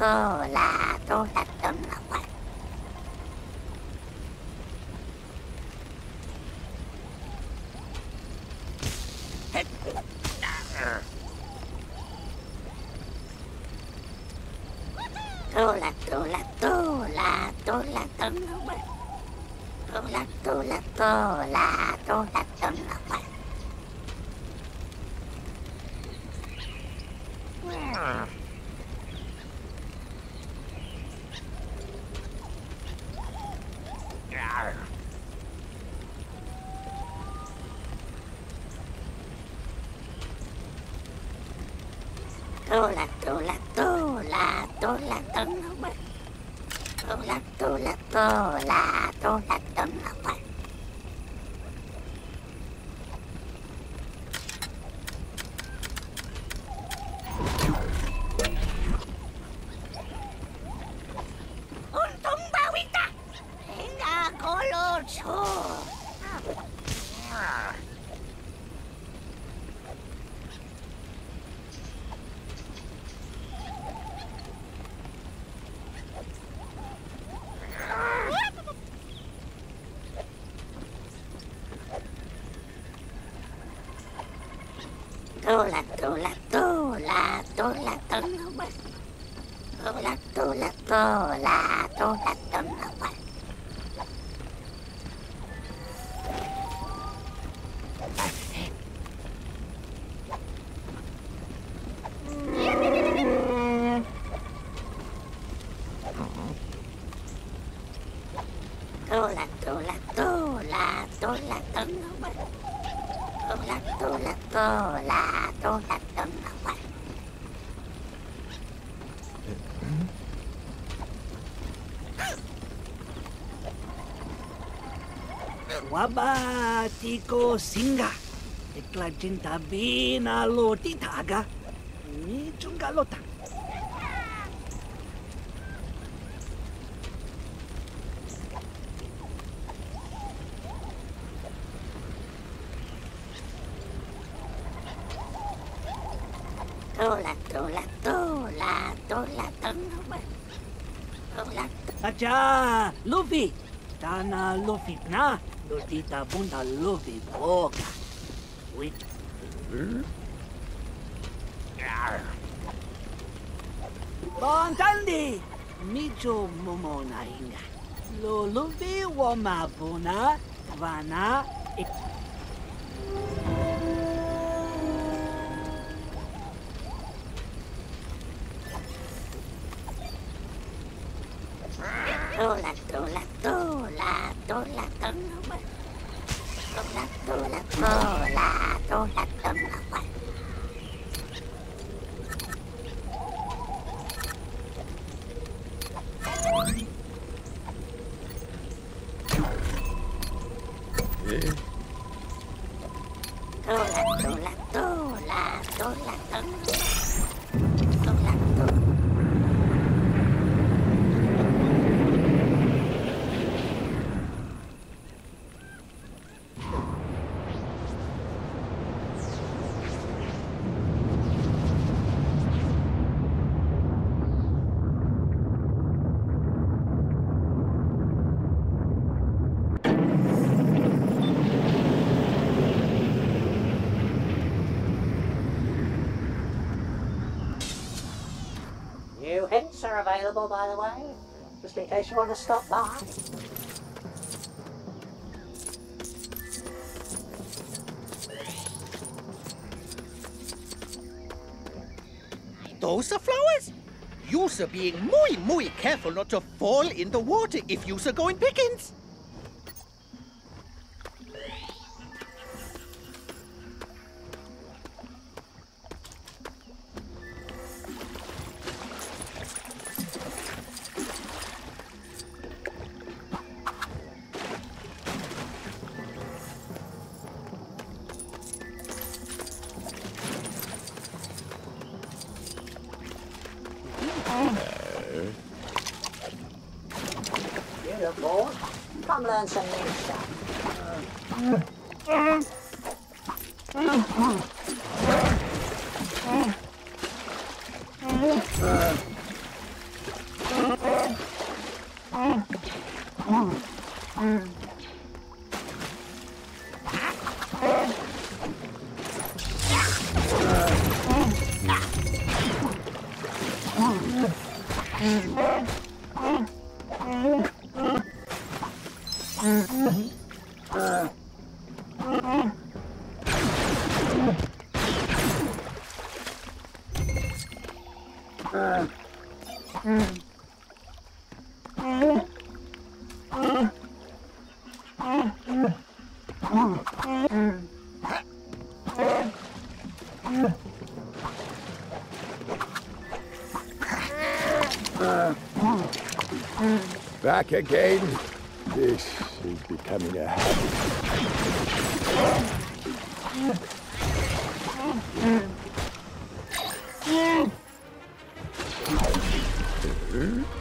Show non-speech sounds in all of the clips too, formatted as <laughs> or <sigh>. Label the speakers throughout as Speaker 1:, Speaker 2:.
Speaker 1: tola, tola, tola, tola. Tola, tola, tola, tola, tola. Tola, tola, tola, tola, tola. Tola, tola, tola, tola, tola. Tola, tola, tola, tola, tola. Tola, tola, tola. Tola, tola, tola, tola, tola. Tola, tola, tola, tola, tola. Tola, tola, tola, tola, tola.
Speaker 2: Wabatiko singa. Ikla cinta bina lo titaga. Mi chunga lota.
Speaker 1: Tola, tola, tola, tola, tola. Tola,
Speaker 2: Acha, Luffy. Tana Luffy na. Lotita bunda Luffy boga. Wait. Bontandi. Micho momo na inga. Lo Luffy wa mabuna. Vana.
Speaker 1: Tola, tola, tola, tola, tola. Tola, tola, tola, tola, tola. Tola,
Speaker 3: New hints are available, by the way, just in case you want to stop by.
Speaker 4: Those are flowers? You're being muy, muy careful not to fall in the water if you're going pickings.
Speaker 3: you're bored, come learn some new stuff. Mm-hmm. 응. 응.
Speaker 5: Back again? This is becoming a habit. <laughs>
Speaker 3: Hmm?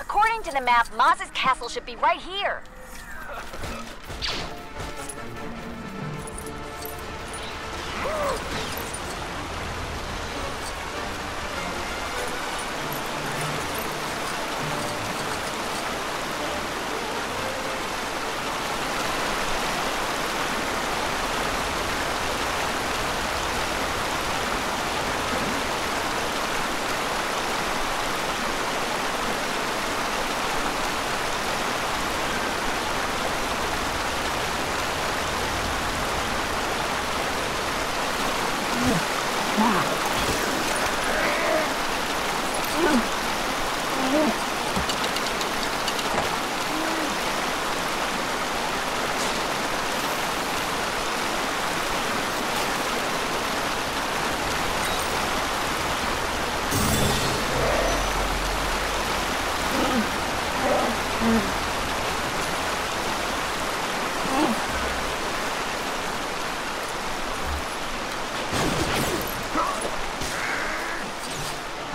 Speaker 6: According to the map, Maz's castle should be right here.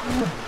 Speaker 3: You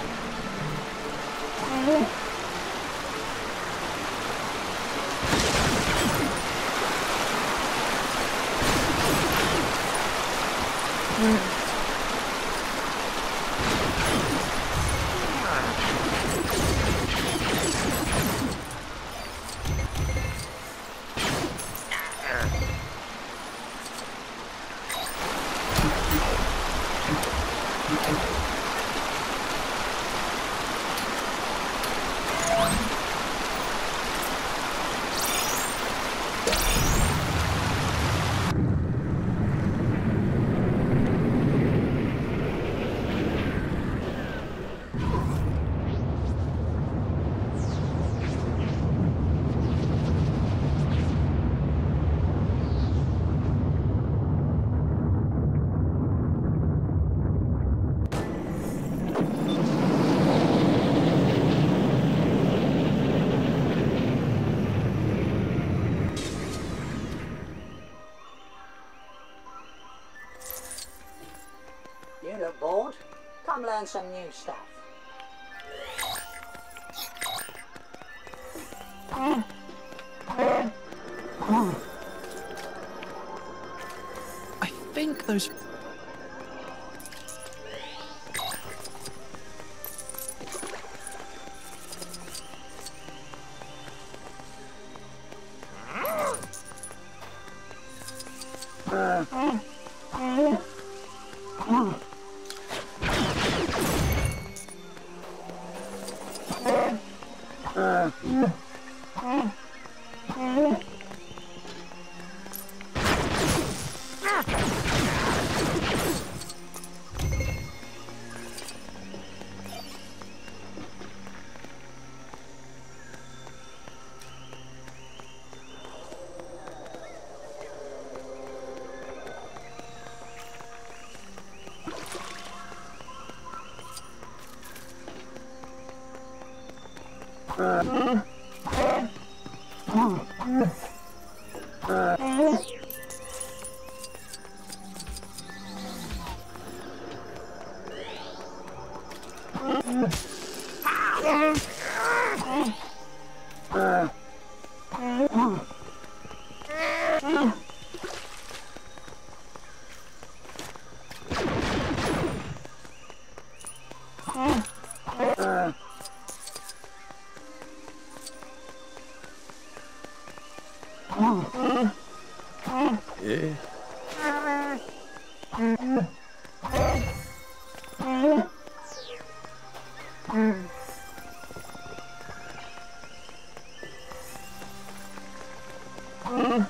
Speaker 3: learn some new stuff.
Speaker 7: I think those. Mm-hmm.
Speaker 5: Eh?
Speaker 1: Hola.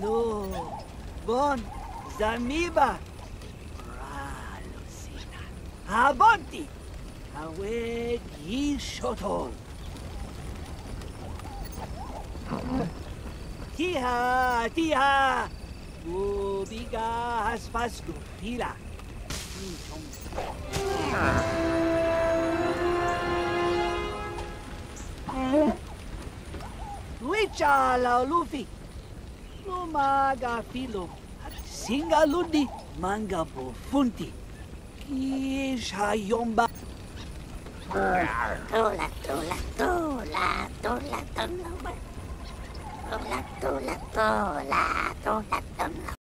Speaker 2: No. Bon. Zamiba. Ah, Ralusina. Abonti. Awe Gishotol. Tiha, tiha. Ubigas fastupila. Wicha la Luffy. Lumaga filo. Singa lundi. Manga funti. Kisha yomba.
Speaker 1: Hola, hola, hola, hola, hola, hola. Hola, hola, hola, hola, hola.